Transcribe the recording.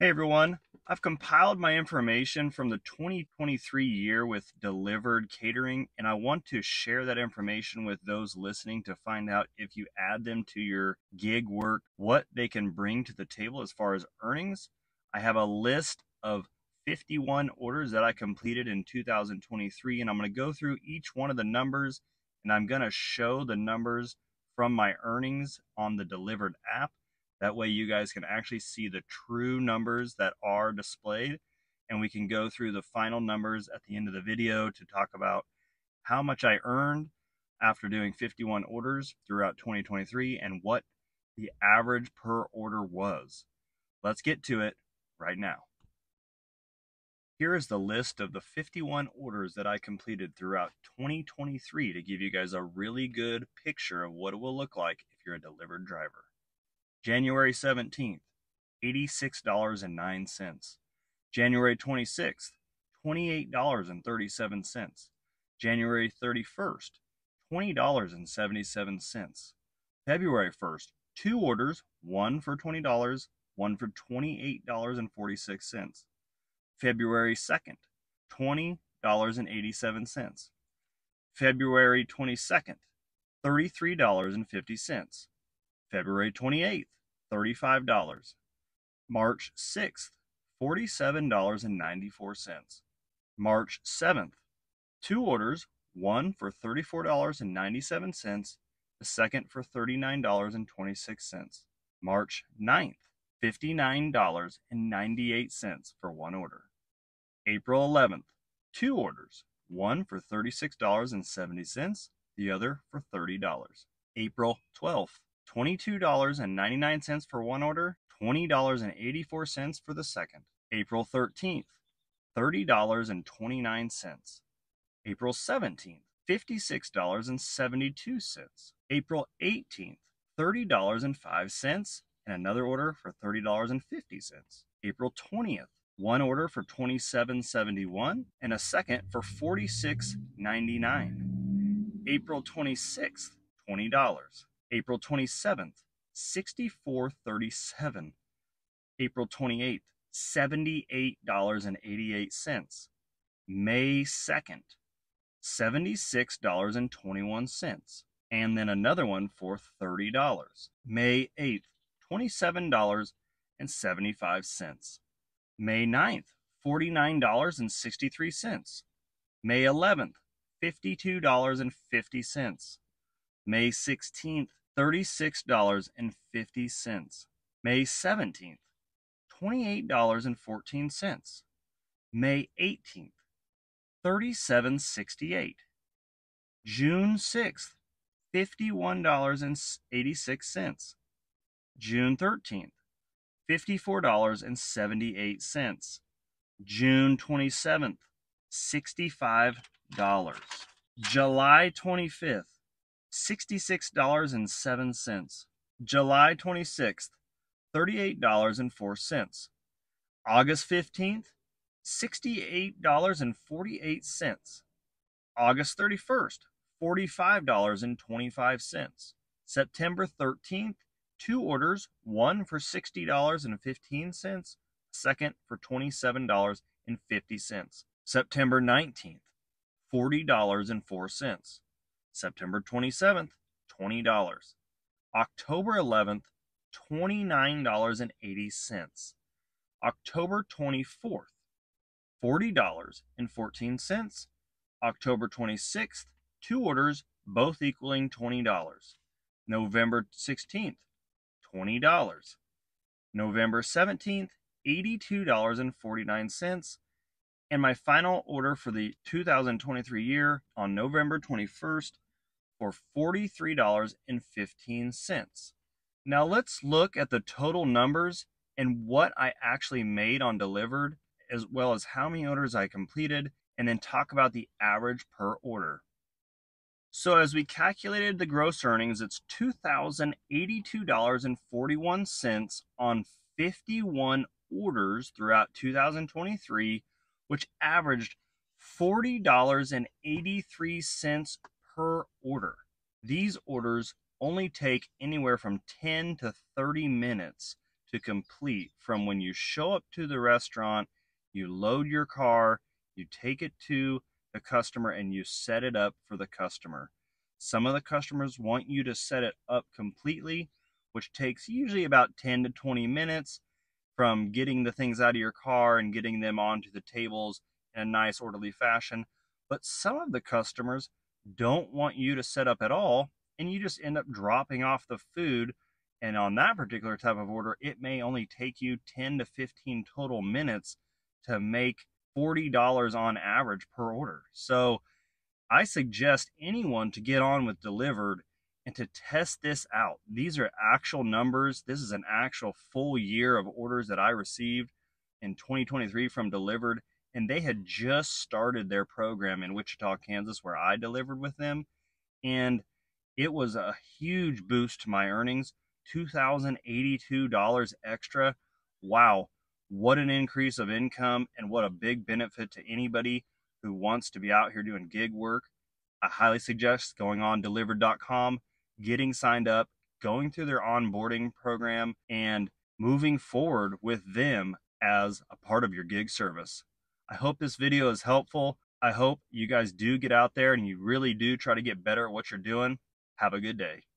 Hey everyone, I've compiled my information from the 2023 year with Dlivrd catering, and I want to share that information with those listening to find out if you add them to your gig work, what they can bring to the table as far as earnings. I have a list of 51 orders that I completed in 2023, and I'm going to go through each one of the numbers and I'm going to show the numbers from my earnings on the Dlivrd app that way you guys can actually see the true numbers that are displayed and we can go through the final numbers at the end of the video to talk about how much I earned after doing 51 orders throughout 2023 and what the average per order was. Let's get to it right now. Here is the list of the 51 orders that I completed throughout 2023 to give you guys a really good picture of what it will look like if you're a Dlivrd driver. January 17th, $86.09. January 26th, $28.37. January 31st, $20.77. February 1st, two orders, one for $20, one for $28.46. February 2nd, $20.87. February 22nd, $33.50. February 28th, $35. March 6th, $47.94. March 7th, two orders, one for $34.97, the second for $39.26. March 9th, $59.98 for one order. April 11th, two orders, one for $36.70, the other for $30. April 12th, $22.99 for one order, $20.84 for the second. April 13th, $30.29. April 17th, $56.72. April 18th, $30.05 and another order for $30.50. April 20th, one order for $27.71 and a second for $46.99. April 26th, $20. April 27th, 64.37. April 28th, $78.88. May 2nd, $76.21. And then another one for $30. May 8th, $27.75. May 9th, $49.63. May 11th, $52.50. May 16th, $36.50. May 17th, $28.14. May 18th, $37.68. June 6th, $51.86. June 13th, $54.78. June 27th, $65. July 25th, $66.07. July 26th, $38.04. August 15th, $68.48. August 31st, $45.25. September 13th, two orders, one for $60.15, second for $27.50. September 19th, $40.04. September 27th, $20. October 11th, $29.80. October 24th, $40.14. October 26th, two orders, both equaling $20. November 16th, $20. November 17th, $82.49. And my final order for the 2023 year on November 21st for $43.15. Now let's look at the total numbers and what I actually made on Dlivrd, as well as how many orders I completed, and then talk about the average per order. So as we calculated the gross earnings, it's $2,082.41 on 51 orders throughout 2023, which averaged $40.83 per order. These orders only take anywhere from 10 to 30 minutes to complete from when you show up to the restaurant, you load your car, you take it to the customer, and you set it up for the customer. Some of the customers want you to set it up completely, which takes usually about 10 to 20 minutes from getting the things out of your car and getting them onto the tables in a nice, orderly fashion. But some of the customers don't want you to set up at all, and you just end up dropping off the food and on that particular type of order, it may only take you 10 to 15 total minutes to make $40 on average per order. So I suggest anyone to get on with Dlivrd and to test this out. These are actual numbers. This is an actual full year of orders that I received in 2023 from Dlivrd. And they had just started their program in Wichita, Kansas, where I delivered with them. And it was a huge boost to my earnings $2,082 extra. Wow, what an increase of income and what a big benefit to anybody who wants to be out here doing gig work. I highly suggest going on dlivrd.com, getting signed up, going through their onboarding program, and moving forward with them as a part of your gig service. I hope this video is helpful. I hope you guys do get out there and you really do try to get better at what you're doing. Have a good day.